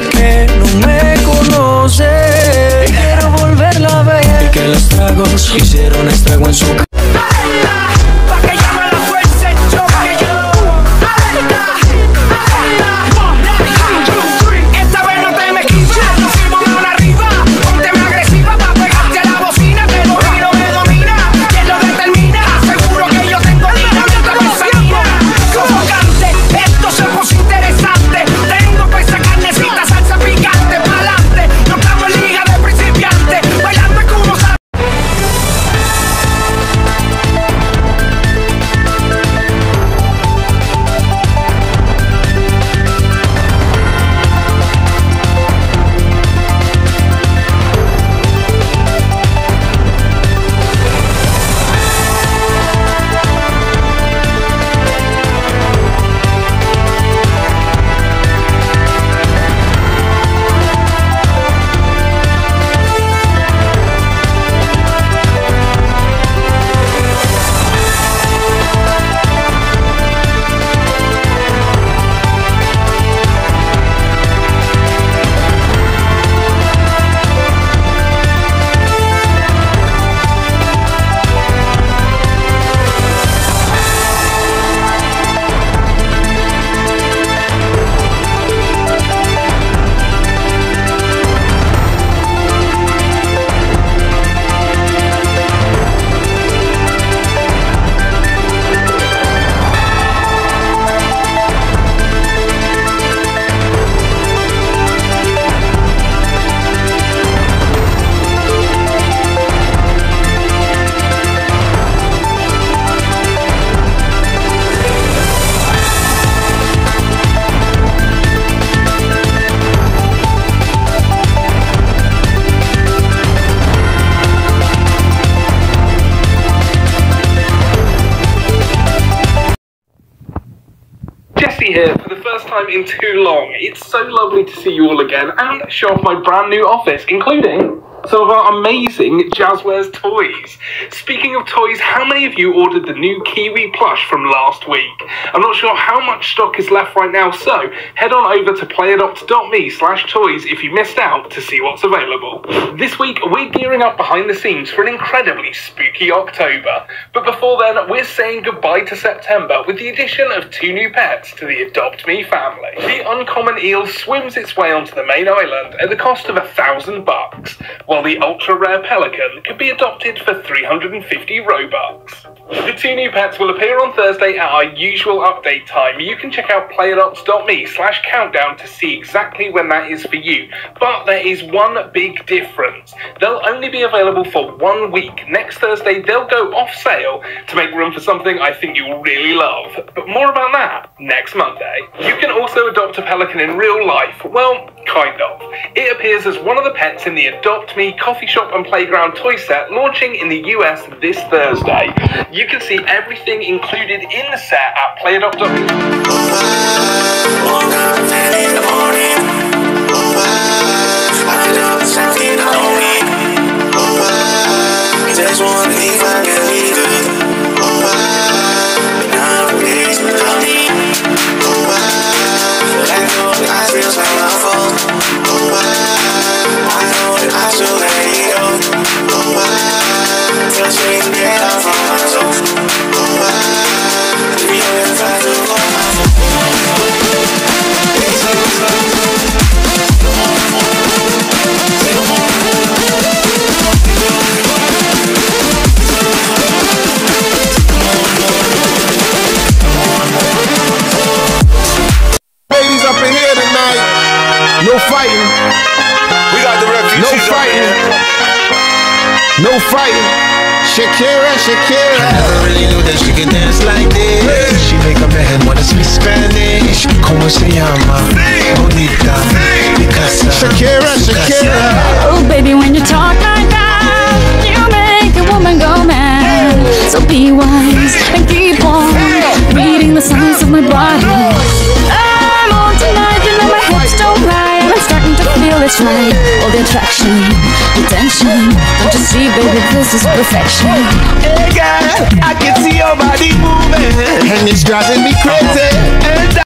que no me conoce. Quiero volverla a ver. Y que los tragos hicieron estrago en su Jesse here for the first time in too long. It's so lovely to see you all again and show off my brand new office, including some of our amazing Jazwares toys. Speaking of toys, how many of you ordered the new Kiwi plush from last week? I'm not sure how much stock is left right now, so head on over to playadopt.me slash toys if you missed out to see what's available. This week, we're gearing up behind the scenes for an incredibly spooky October. But before then, we're saying goodbye to September with the addition of two new pets to the Adopt Me family. The uncommon eel swims its way onto the main island at the cost of a thousand bucks, while the ultra rare pelican could be adopted for 350 Robux. The two new pets will appear on Thursday at our usual update time. You can check out playadopt.me slash countdown to see exactly when that is for you. But there is one big difference. They'll only be available for one week. Next Thursday, they'll go off sale to make room for something I think you'll really love. But more about that next Monday. You can also adopt a pelican in real life. Well, kind of. It appears as one of the pets in the Adopt Me coffee shop and playground toy set launching in the US this Thursday. You can see everything included in the set at playadopt.me. I. No fighting. Shakira, Shakira. I Never really knew that she could dance like this. She make a man wanna speak Spanish. Como se llama? Bonita. Picasa. Shakira, Shakira. Oh, baby, when you talk like that, you make a woman go mad. So be wise and keep on reading the signs of my body. I'm on tonight, you know my hips don't lie, and I'm starting to feel it's right. All the attraction, the tension. Don't you see, baby, this is perfection. Hey girl, I can see your body moving. And it's driving me crazy. And